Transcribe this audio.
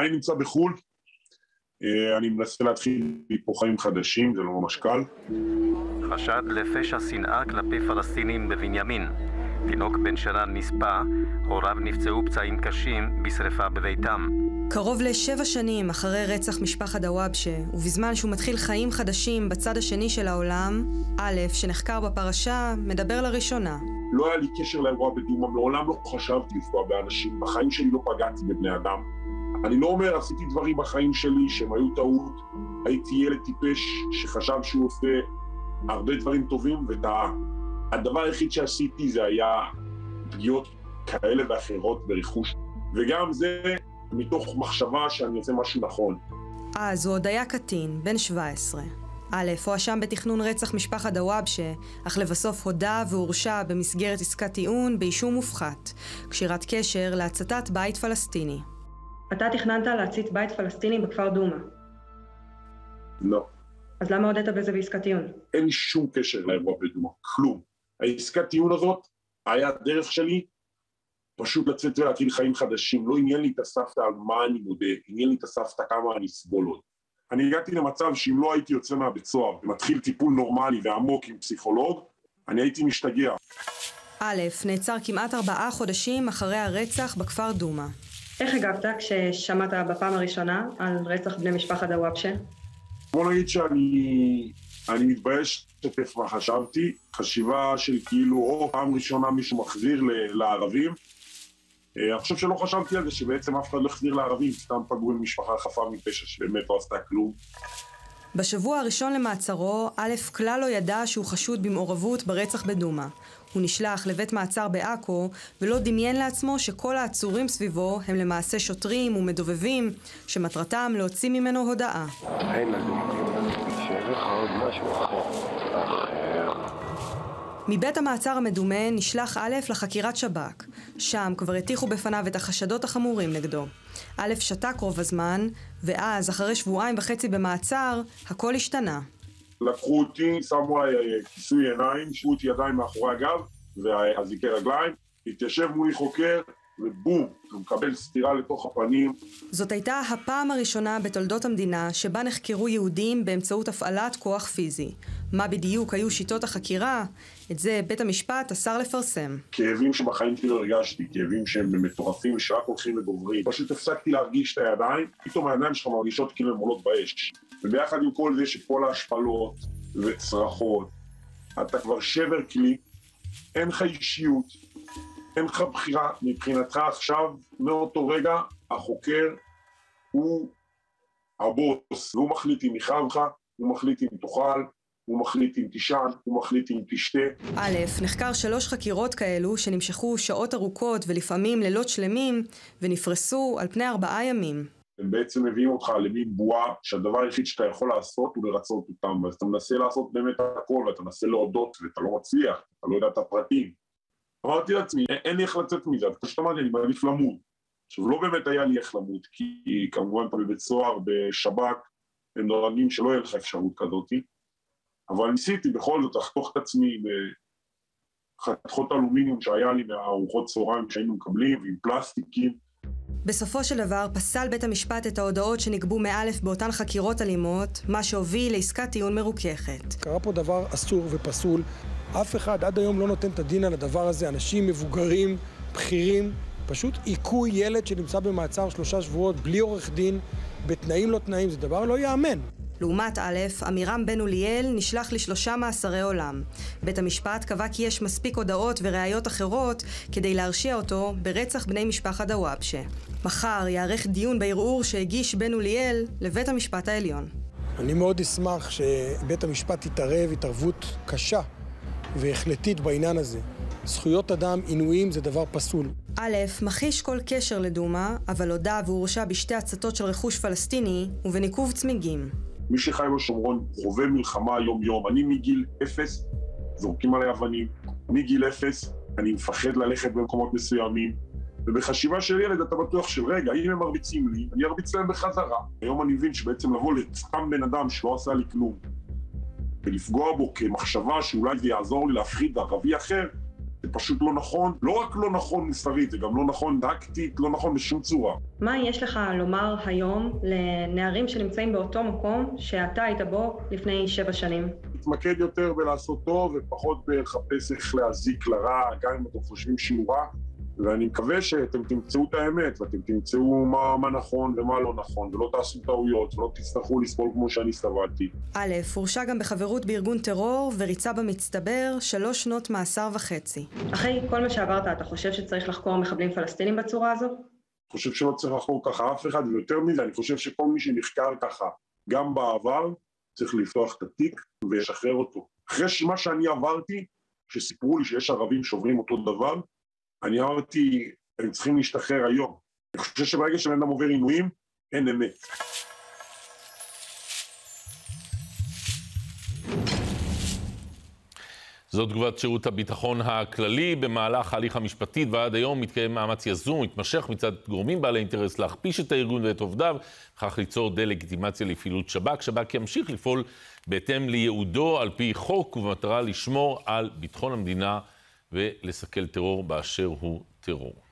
אני נמצא בחו"ל, אה, אני מנסה להתחיל מפה חיים חדשים, זה לא ממש קל. חשד לפשע שנאה כלפי פלסטינים בבנימין. תינוק בן שנה נספה, הוריו נפצעו פצעים קשים בשרפה בביתם. קרוב לשבע שנים אחרי רצח משפחת דוואבשה, ובזמן שהוא מתחיל חיים חדשים בצד השני של העולם, א', שנחקר בפרשה, מדבר לראשונה. לא היה לי קשר לאירוע בדומא, מעולם לא חשבתי לפגוע באנשים, בחיים שלי לא פגעתי בבני אדם. אני לא אומר, עשיתי דברים בחיים שלי שהם היו טעות, הייתי ילד טיפש שחשב שהוא עושה הרבה דברים טובים וטעה. הדבר היחיד שעשיתי זה היה פגיעות כאלה ואחרות ברכוש, וגם זה מתוך מחשבה שאני עושה משהו נכון. אז הוא עוד היה קטין, בן 17. א', הואשם בתכנון רצח משפחת דוואבשה, אך לבסוף הודה והורשע במסגרת עסקת טיעון באישום מופחת, קשירת קשר להצתת בית פלסטיני. אתה תכננת להצית בית פלסטיני בכפר דומא. לא. אז למה הודית בזה בעסקת טיעון? אין לי שום קשר לאירוע בדומא, כלום. העסקת טיעון הזאת היה הדרך שלי פשוט לצאת ולהתחיל חיים חדשים. לא עניין לי את הסבתא על מה אני מודה, עניין לי את הסבתא כמה אני אסבול עוד. אני הגעתי למצב שאם לא הייתי יוצא מהבית סוהר ומתחיל טיפול נורמלי ועמוק עם פסיכולוג, אני הייתי משתגע. א', נעצר כמעט ארבעה חודשים אחרי הרצח בכפר דומא. איך הגבת כששמעת בפעם הראשונה על רצח בני משפחת דוואבשה? בוא נגיד שאני אני מתבייש לשתף מה חשבתי, חשיבה של כאילו, או פעם ראשונה מישהו מחזיר לערבים. אה, אני חושב שלא חשבתי על זה, שבעצם אף אחד לא החזיר לערבים, סתם פגעו במשפחה חפה מפשע שבאמת לא עשתה כלום. בשבוע הראשון למעצרו, א' כלל לא ידע שהוא חשוד במעורבות ברצח בדומא. הוא נשלח לבית מעצר בעכו, ולא דמיין לעצמו שכל העצורים סביבו הם למעשה שוטרים ומדובבים, שמטרתם להוציא ממנו הודאה. מבית המעצר המדומה נשלח א' לחקירת שב"כ. שם כבר הטיחו בפניו את החשדות החמורים נגדו. א' שתק רוב הזמן, ואז, אחרי שבועיים וחצי במעצר, הכל השתנה. לקחו אותי, שמו עליי כיסוי עיניים, שבו אותי ידיים מאחורי הגב ואזיקי רגליים, התיישב מולי חוקר, ובום, הוא מקבל סטירה לתוך הפנים. זאת הייתה הפעם הראשונה בתולדות המדינה שבה נחקרו יהודים באמצעות הפעלת כוח פיזי. מה בדיוק היו שיטות החקירה? את זה בית המשפט אסר לפרסם. כאבים שבחיים שלי לא הרגשתי, כאבים שהם מטורפים, שרק הולכים וגוברים. פשוט הפסקתי להרגיש את הידיים, פתאום הידיים שלך מרגישות כאילו הן עולות באש. וביחד עם כל זה שכל ההשפלות וצרחות, אתה כבר שבר כלי, אין לך אישיות, אין לך בחירה. מבחינתך עכשיו, מאותו רגע, החוקר הוא הבוס, והוא מחליט אם יכאב לך, הוא מחליט אם תאכל, הוא מחליט אם תישן, הוא מחליט אם תשתה. א', נחקר שלוש חקירות כאלו שנמשכו שעות ארוכות ולפעמים לילות שלמים ונפרסו על פני ארבעה ימים. הם בעצם מביאים אותך למין בועה שהדבר היחיד שאתה יכול לעשות הוא לרצות אותם, אז אתה מנסה לעשות באמת הכל ואתה מנסה להודות ואתה לא מצליח, אתה לא יודע את הפרטים. אמרתי לעצמי, אין לי איך לצאת מזה, אז פשוט אמרתי, אני מעדיף למות. עכשיו, לא באמת היה לי איך למות, כי כמובן אתה בבית סוהר, בשב"כ, הם דואגים שלא יהיה לך אפשרות כזאתי. אבל ניסיתי בכל זאת לחתוך את עצמי בחתיכות אלומיניום שהיה לי מהארוחות צהריים שהיינו מקבלים, ועם פלסטיקים. בסופו של דבר פסל בית המשפט את ההודעות שנגבו מאלף באותן חקירות אלימות, מה שהוביל לעסקת טיעון מרוככת. קרה פה דבר אסור ופסול. אף אחד עד היום לא נותן את הדין על הדבר הזה. אנשים מבוגרים, בכירים, פשוט היכו ילד שנמצא במעצר שלושה שבועות בלי עורך דין, בתנאים לא תנאים, זה דבר לא ייאמן. לעומת א', עמירם בן אוליאל נשלח לשלושה מאסרי עולם. בית המשפט קבע כי יש מספיק הודעות וראיות אחרות כדי להרשיע אותו ברצח בני משפחת דוואבשה. מחר ייערך דיון בערעור שהגיש בן אוליאל לבית המשפט העליון. אני מאוד אשמח שבית המשפט יתערב התערבות קשה והחלטית בעניין הזה. זכויות אדם, עינויים, זה דבר פסול. א', מכחיש כל קשר לדומא, אבל הודה והורשע בשתי הצתות של רכוש פלסטיני ובניקוב צמיגים. מי שחי בשומרון חווה מלחמה יום-יום. אני מגיל אפס, זורקים עליי אבנים, מגיל אפס אני מפחד ללכת במקומות מסוימים, ובחשיבה של ילד אתה בטוח של רגע, אם הם מרביצים לי, אני ארביץ להם בחזרה. היום אני מבין שבעצם לבוא לסתם בן אדם שלא עשה לי כלום, ולפגוע בו כמחשבה שאולי זה יעזור לי להפחיד ערבי אחר, פשוט לא נכון, לא רק לא נכון מוסרית, זה גם לא נכון טקטית, לא נכון בשום צורה. מה יש לך לומר היום לנערים שנמצאים באותו מקום שאתה היית בו לפני שבע שנים? להתמקד יותר בלעשות טוב ופחות בלחפש איך להזיק לרע, גם אם אתם חושבים שהוא רע. ואני מקווה שאתם תמצאו את האמת, ואתם תמצאו מה, מה נכון ומה לא נכון, ולא תעשו טעויות, ולא תצטרכו לסבול כמו שאני סבלתי. א', הורשע גם בחברות בארגון טרור, וריצה במצטבר שלוש שנות מאסר וחצי. אחרי כל מה שעברת, אתה חושב שצריך לחקור מחבלים פלסטינים בצורה הזו? אני חושב שלא צריך לחקור ככה אף אחד, ויותר מזה, אני חושב שכל מי שנחקר ככה, גם בעבר, צריך לפתוח את התיק ולשחרר אותו. אחרי מה שאני עברתי, שסיפרו לי שיש ערבים שעוברים אותו דבר, אני אמרתי, הם צריכים להשתחרר היום. אני חושב שברגע שבן אדם עובר עינויים, אין אמת. זו תגובת שירות הביטחון הכללי במהלך ההליך המשפטי, ועד היום מתקיים מאמץ יזום, מתמשך מצד גורמים בעלי אינטרס להכפיש את הארגון ואת עובדיו, וכך ליצור דה-לגיטימציה לפעילות שב"כ. שב"כ ימשיך לפעול בהתאם לייעודו על פי חוק ובמטרה לשמור על ביטחון המדינה ולסכל טרור באשר הוא טרור.